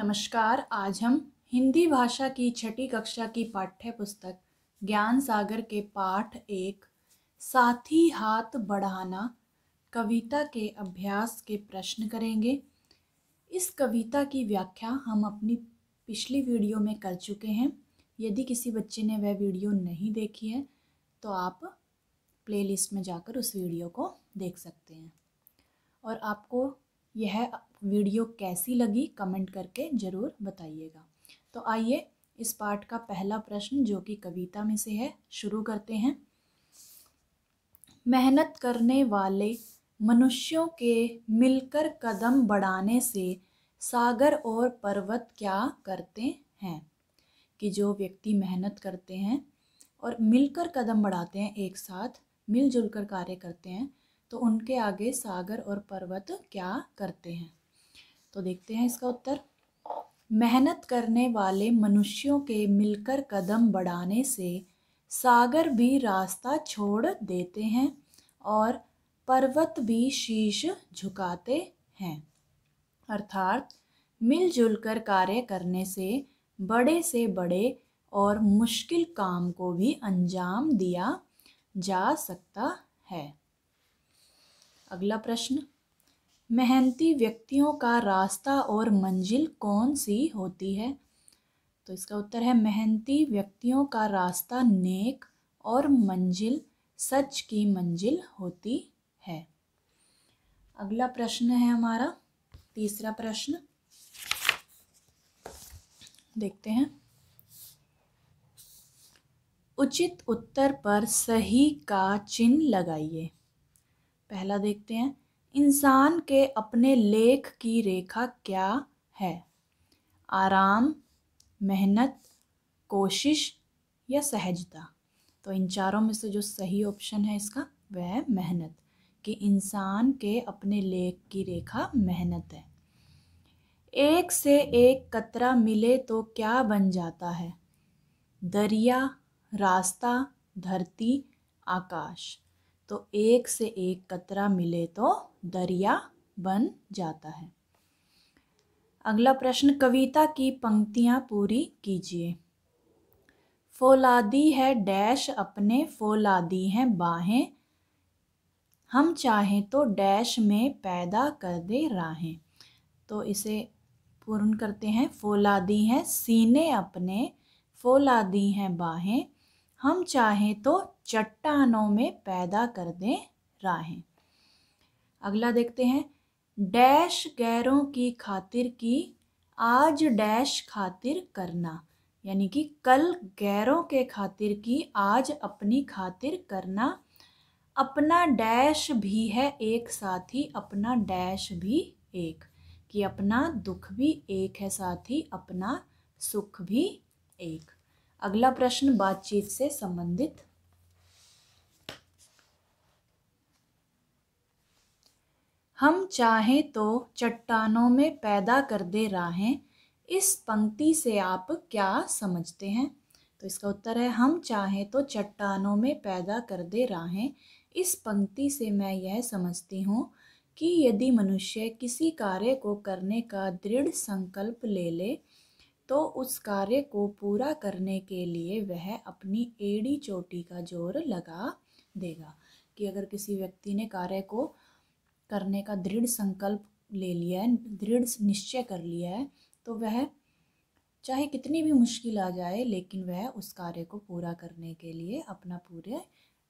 नमस्कार, आज हम हिंदी भाषा की छठी कक्षा की पाठ्य पुस्तक ज्ञान सागर के पाठ एक, साथी हाथ बढ़ाना, कविता के अभ्यास के प्रश्न करेंगे। इस कविता की व्याख्या हम अपनी पिछली वीडियो में कर चुके हैं। यदि किसी बच्चे ने वह वीडियो नहीं देखी है तो आप प्लेलिस्ट में जाकर उस वीडियो को देख सकते हैं। और आपको यह वीडियो कैसी लगी कमेंट करके ज़रूर बताइएगा। तो आइए इस पाठ का पहला प्रश्न जो कि कविता में से है, शुरू करते हैं। मेहनत करने वाले मनुष्यों के मिलकर कदम बढ़ाने से सागर और पर्वत क्या करते हैं? कि जो व्यक्ति मेहनत करते हैं और मिलकर कदम बढ़ाते हैं एक साथ, मिलजुल कर कार्य करते हैं तो उनके आगे सागर और पर्वत क्या करते हैं? तो देखते हैं इसका उत्तर। मेहनत करने वाले मनुष्यों के मिलकर कदम बढ़ाने से सागर भी रास्ता छोड़ देते हैं और पर्वत भी शीश झुकाते हैं। अर्थात मिलजुल कर कार्य करने से, बड़े से बड़े और मुश्किल काम को भी अंजाम दिया जा सकता है। अगला प्रश्न, मेहनती व्यक्तियों का रास्ता और मंजिल कौन सी होती है? तो इसका उत्तर है, मेहनती व्यक्तियों का रास्ता नेक और मंजिल, सच की मंजिल होती है। अगला प्रश्न है हमारा, तीसरा प्रश्न, देखते हैं। उचित उत्तर पर सही का चिन्ह लगाइए। पहला देखते हैं, इंसान के अपने लेख की रेखा क्या है? आराम, मेहनत, कोशिश या सहजता? तो इन चारों में से जो सही ऑप्शन है इसका, वह है मेहनत, कि इंसान के अपने लेख की रेखा मेहनत है। एक से एक कतरा मिले तो क्या बन जाता है? दरिया, रास्ता, धरती, आकाश। तो एक से एक कतरा मिले तो दरिया बन जाता है। अगला प्रश्न, कविता की पंक्तियाँ पूरी कीजिए। फोलादी है डैश अपने, फोलादी हैं बाहें। हम चाहें तो डैश में पैदा कर दे राहें। तो इसे पूर्ण करते हैं। फोलादी हैं, सीने अपने, फोलादी हैं बाहें। हम चाहें तो चट्टानों में पैदा कर दें राहें। अगला देखते हैं। डैश गैरों की खातिर की, आज डैश खातिर करना। यानी कि कल गैरों के खातिर की, आज अपनी खातिर करना। अपना डैश भी है एक साथ ही अपना डैश भी एक। कि अपना दुख भी एक है साथ ही अपना सुख भी एक। अगला प्रश्न बातचीत से संबंधित। हम चाहें तो चट्टानों में पैदा कर दे राहें, इस पंक्ति से आप क्या समझते हैं? तो इसका उत्तर है, हम चाहें तो चट्टानों में पैदा कर दे राहें, इस पंक्ति से मैं यह समझती हूँ कि यदि मनुष्य किसी कार्य को करने का दृढ़ संकल्प ले ले तो उस कार्य को पूरा करने के लिए वह अपनी एड़ी चोटी का ज़ोर लगा देगा कि अगर किसी व्यक्ति ने कार्य को करने का दृढ़ संकल्प ले लिया है, दृढ़ निश्चय कर लिया है तो वह चाहे कितनी भी मुश्किल आ जाए, लेकिन वह उस कार्य को पूरा करने के लिए अपना पूरे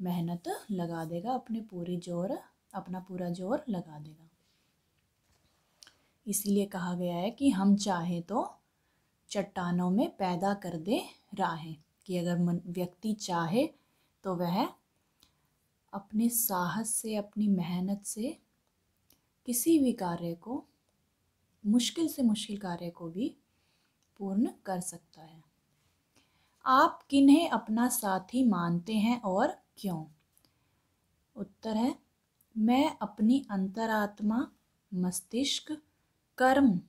मेहनत लगा देगा, अपने पूरी ज़ोर, अपना पूरा ज़ोर लगा देगा। इसीलिए कहा गया है कि हम चाहें तो चट्टानों में पैदा कर दे राहें, कि अगर मन, व्यक्ति चाहे तो वह अपने साहस से, अपनी मेहनत से किसी भी कार्य को, मुश्किल से मुश्किल कार्य को भी पूर्ण कर सकता है। आप किन्हें अपना साथी मानते हैं और क्यों? उत्तर है, मैं अपनी अंतरात्मा, मस्तिष्क, कर्म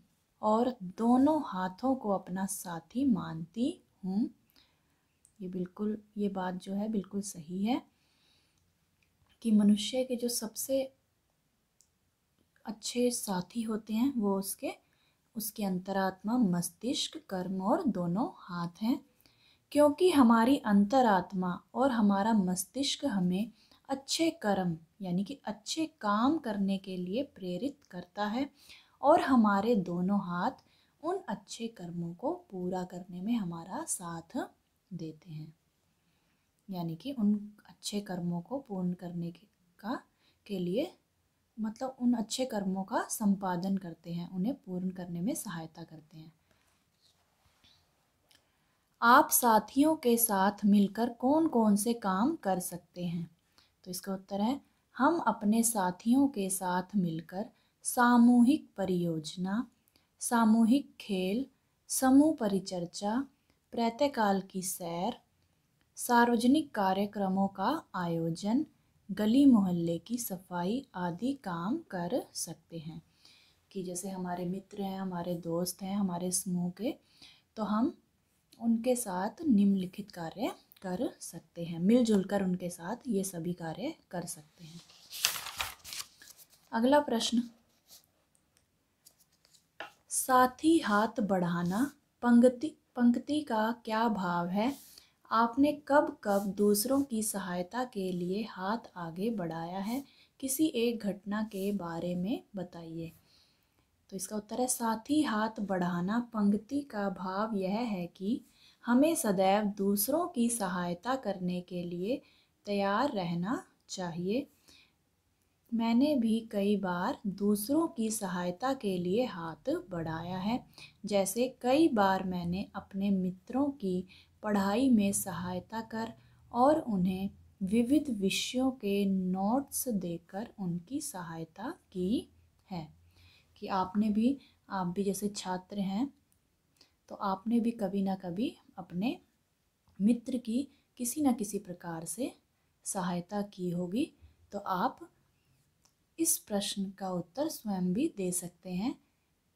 और दोनों हाथों को अपना साथी मानती हूँ। ये बिल्कुल, ये बात जो है बिल्कुल सही है कि मनुष्य के जो सबसे अच्छे साथी होते हैं वो उसके, उसकी अंतरात्मा, मस्तिष्क, कर्म और दोनों हाथ हैं। क्योंकि हमारी अंतरात्मा और हमारा मस्तिष्क हमें अच्छे कर्म, यानी कि अच्छे काम करने के लिए प्रेरित करता है। और हमारे दोनों हाथ उन अच्छे कर्मों को पूरा करने में हमारा साथ देते हैं। यानी कि उन अच्छे कर्मों को पूर्ण करने के, का, के लिए मतलब उन अच्छे कर्मों का संपादन करते हैं, उन्हें पूर्ण करने में सहायता करते हैं। आप साथियों के साथ मिलकर कौन कौन से काम कर सकते हैं? तो इसका उत्तर है, हम अपने साथियों के साथ मिलकर सामूहिक परियोजना, सामूहिक खेल, समूह परिचर्चा, प्रातःकाल की सैर, सार्वजनिक कार्यक्रमों का आयोजन, गली मोहल्ले की सफ़ाई आदि काम कर सकते हैं। कि जैसे हमारे मित्र हैं, हमारे दोस्त हैं, हमारे समूह के तो हम उनके साथ निम्नलिखित कार्य कर सकते हैं। मिलजुल कर उनके साथ ये सभी कार्य कर सकते हैं। अगला प्रश्न। साथी हाथ बढ़ाना, पंक्ति पंक्ति का क्या भाव है? आपने कब कब दूसरों की सहायता के लिए हाथ आगे बढ़ाया है? किसी एक घटना के बारे में बताइए। तो इसका उत्तर है, साथी हाथ बढ़ाना, पंक्ति का भाव यह है कि हमें सदैव दूसरों की सहायता करने के लिए तैयार रहना चाहिए। मैंने भी कई बार दूसरों की सहायता के लिए हाथ बढ़ाया है। जैसे कई बार मैंने अपने मित्रों की पढ़ाई में सहायता कर और उन्हें विविध विषयों के नोट्स देकर उनकी सहायता की है। कि आपने भी, आप भी जैसे छात्र हैं तो आपने भी कभी ना कभी अपने मित्र की किसी न किसी प्रकार से सहायता की होगी। तो आप इस प्रश्न का उत्तर स्वयं भी दे सकते हैं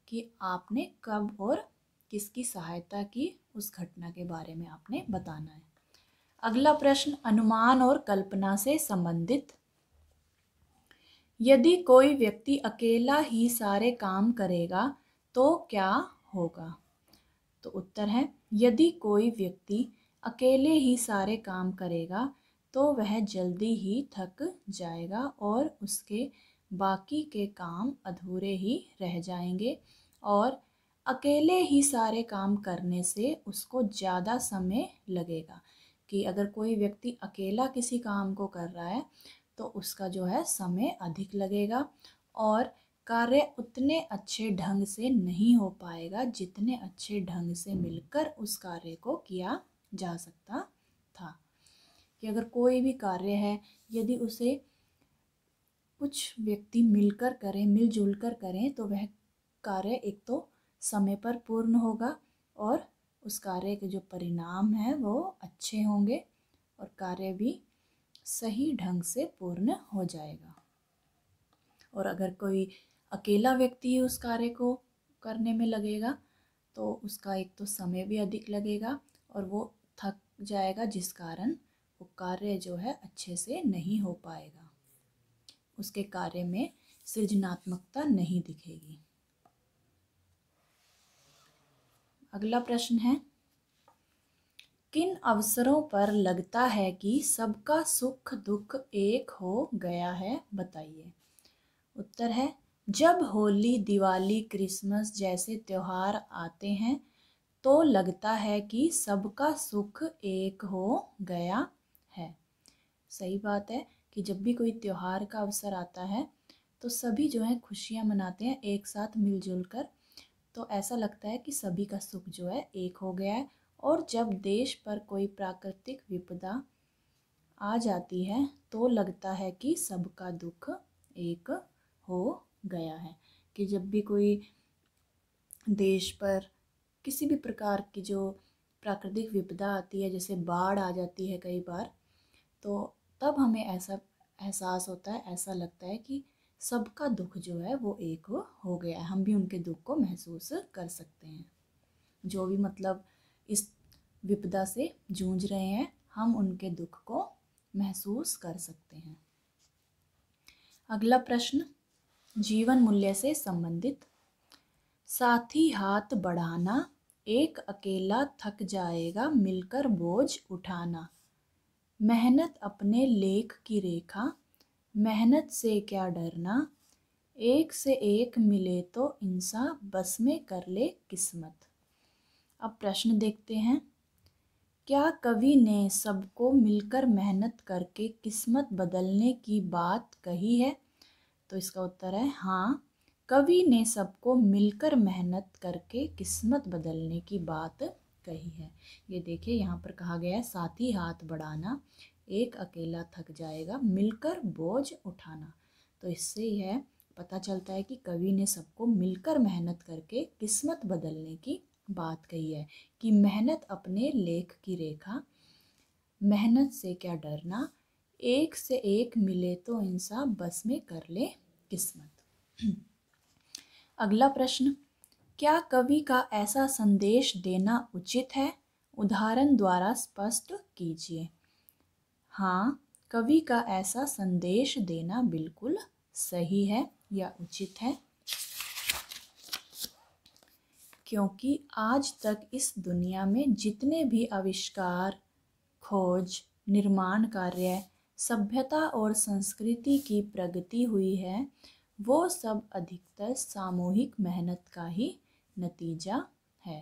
कि आपने कब और किसकी सहायता की, उस घटना के बारे में आपने बताना है। अगला प्रश्न, अनुमान और कल्पना से संबंधित। यदि कोई व्यक्ति अकेला ही सारे काम करेगा तो क्या होगा? तो उत्तर है, यदि कोई व्यक्ति अकेले ही सारे काम करेगा तो वह जल्दी ही थक जाएगा और उसके बाकी के काम अधूरे ही रह जाएँगे और अकेले ही सारे काम करने से उसको ज़्यादा समय लगेगा कि अगर कोई व्यक्ति अकेला किसी काम को कर रहा है तो उसका जो है समय अधिक लगेगा और कार्य उतने अच्छे ढंग से नहीं हो पाएगा जितने अच्छे ढंग से मिलकर उस कार्य को किया जा सकता था। कि अगर कोई भी कार्य है, यदि उसे कुछ व्यक्ति मिलकर करें मिलजुल कर करें तो वह कार्य एक तो समय पर पूर्ण होगा और उस कार्य के जो परिणाम हैं वो अच्छे होंगे और कार्य भी सही ढंग से पूर्ण हो जाएगा। और अगर कोई अकेला व्यक्ति उस कार्य को करने में लगेगा तो उसका एक तो समय भी अधिक लगेगा और वो थक जाएगा, जिस कारण वो कार्य जो है अच्छे से नहीं हो पाएगा। उसके कार्य में सृजनात्मकता नहीं दिखेगी। अगला प्रश्न है, किन अवसरों पर लगता है कि सबका सुख दुख एक हो गया है, बताइए। उत्तर है, जब होली, दिवाली, क्रिसमस जैसे त्यौहार आते हैं तो लगता है कि सबका सुख एक हो गया है। सही बात है। कि जब भी कोई त्यौहार का अवसर आता है तो सभी जो है खुशियाँ मनाते हैं एक साथ मिलजुल कर। तो ऐसा लगता है कि सभी का सुख जो है एक हो गया है और जब देश पर कोई प्राकृतिक विपदा आ जाती है तो लगता है कि सबका दुख एक हो गया है कि जब भी कोई देश पर किसी भी प्रकार की जो प्राकृतिक विपदा आती है, जैसे बाढ़ आ जाती है कई बार तो तब हमें ऐसा एहसास होता है, ऐसा लगता है कि सबका दुख जो है वो एक हो गया है। हम भी उनके दुख को महसूस कर सकते हैं। जो भी मतलब इस विपदा से जूझ रहे हैं, हम उनके दुख को महसूस कर सकते हैं। अगला प्रश्न, जीवन मूल्य से संबंधित। साथी हाथ बढ़ाना, एक अकेला थक जाएगा, मिलकर बोझ उठाना। मेहनत अपने लेख की रेखा, मेहनत से क्या डरना, एक से एक मिले तो इंसान बस में कर ले किस्मत। अब प्रश्न देखते हैं, क्या कवि ने सबको मिलकर मेहनत करके किस्मत बदलने की बात कही है? तो इसका उत्तर है हाँ कवि ने सबको मिलकर मेहनत करके किस्मत बदलने की बात कही है। ये देखिए, यहाँ पर कहा गया है, साथ ही हाथ बढ़ाना, एक अकेला थक जाएगा, मिलकर बोझ उठाना। तो इससे यह पता चलता है कि कवि ने सबको मिलकर मेहनत करके किस्मत बदलने की बात कही है कि मेहनत अपने लेख की रेखा, मेहनत से क्या डरना, एक से एक मिले तो इंसान बस में कर ले किस्मत। अगला प्रश्न क्या कवि का ऐसा संदेश देना उचित है? उदाहरण द्वारा स्पष्ट कीजिए। हाँ कवि का ऐसा संदेश देना बिल्कुल सही है या उचित है? क्योंकि आज तक इस दुनिया में जितने भी आविष्कार, खोज, निर्माण कार्य, सभ्यता और संस्कृति की प्रगति हुई है, वो सब अधिकतर सामूहिक मेहनत का ही नतीजा है।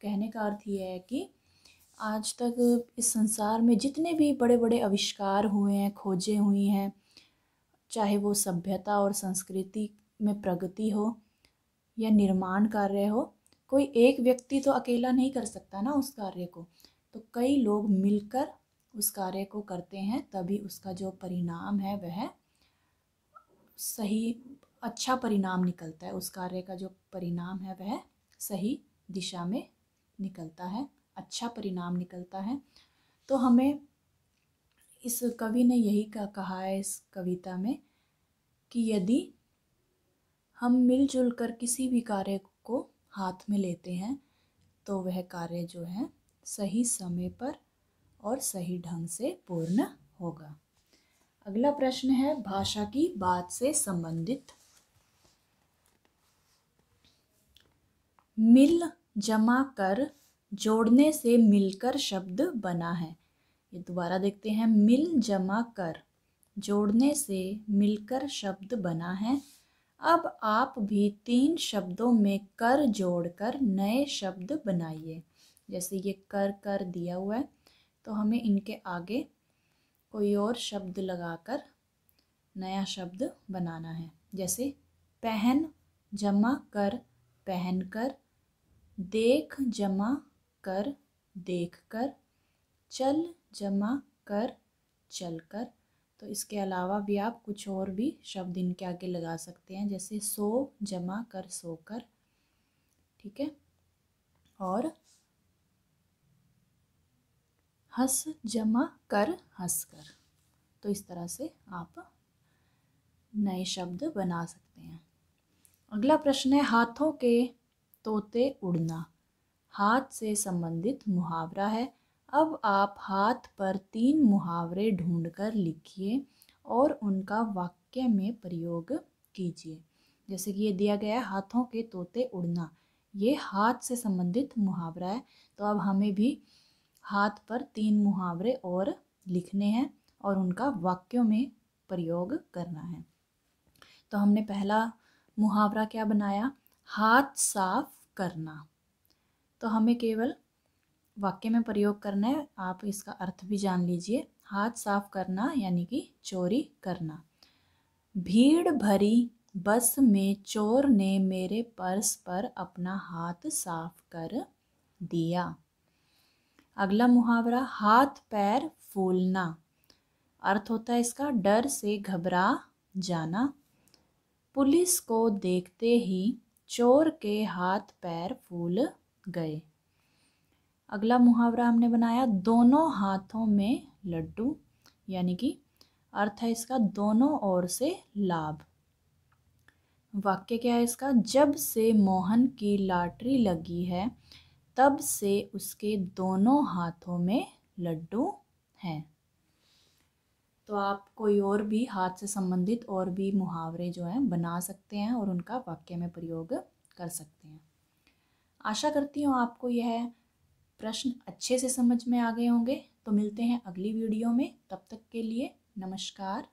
कहने का अर्थ ये है कि आज तक इस संसार में जितने भी बड़े बड़े आविष्कार हुए हैं, खोजें हुई हैं, चाहे वो सभ्यता और संस्कृति में प्रगति हो या निर्माण कार्य हो, कोई एक व्यक्ति तो अकेला नहीं कर सकता ना उस कार्य को। तो कई लोग मिलकर उस कार्य को करते हैं, तभी उसका जो परिणाम है, वह सही अच्छा परिणाम निकलता है, उस कार्य का जो परिणाम है वह सही दिशा में निकलता है अच्छा परिणाम निकलता है। तो हमें इस कवि ने यही कहा है इस कविता में कि यदि हम मिलजुल कर किसी भी कार्य को हाथ में लेते हैं तो वह कार्य जो है सही समय पर और सही ढंग से पूर्ण होगा। अगला प्रश्न है, भाषा की बात से संबंधित मिल जमा कर जोड़ने से मिलकर शब्द बना है। ये दोबारा देखते हैं। मिल जमा कर जोड़ने से मिलकर शब्द बना है। अब आप भी तीन शब्दों में कर जोड़कर नए शब्द बनाइए। जैसे ये कर कर दिया हुआ है तो हमें इनके आगे कोई और शब्द लगाकर नया शब्द बनाना है। जैसे पहन जमा कर पहन कर देख जमा कर, देख कर, चल जमा कर, चल कर। तो इसके अलावा भी आप कुछ और भी शब्द इनके आगे लगा सकते हैं, जैसे सो, जमा कर, सो कर। ठीक है? और हंस, जमा कर, हंस कर। तो इस तरह से आप नए शब्द बना सकते हैं। अगला प्रश्न है, हाथों के तोते उड़ना। हाथ से संबंधित मुहावरा है। अब आप हाथ पर तीन मुहावरे ढूंढकर लिखिए और उनका वाक्य में प्रयोग कीजिए। जैसे कि ये दिया गया है, हाथों के तोते उड़ना। ये हाथ से संबंधित मुहावरा है। तो अब हमें भी हाथ पर तीन मुहावरे और लिखने हैं और उनका वाक्यों में प्रयोग करना है। तो हमने पहला मुहावरा क्या बनाया? हाथ साफ़ करना। तो हमें केवल वाक्य में प्रयोग करना है। आप इसका अर्थ भी जान लीजिए। हाथ साफ़ करना, यानी कि चोरी करना। भीड़ भरी बस में चोर ने मेरे पर्स पर अपना हाथ साफ़ कर दिया। अगला मुहावरा, हाथ पैर फूलना। अर्थ होता है इसका, डर से घबरा जाना। पुलिस को देखते ही चोर के हाथ पैर फूल गए। अगला मुहावरा हमने बनाया, दोनों हाथों में लड्डू, यानी कि अर्थ है इसका दोनों ओर से लाभ। वाक्य क्या है इसका? जब से मोहन की लॉटरी लगी है, तब से उसके दोनों हाथों में लड्डू हैं। तो आप कोई और भी हाथ से संबंधित और भी मुहावरे जो हैं, बना सकते हैं और उनका वाक्य में प्रयोग कर सकते हैं। आशा करती हूँ आपको यह प्रश्न अच्छे से समझ में आ गए होंगे। तो मिलते हैं अगली वीडियो में। तब तक के लिए नमस्कार।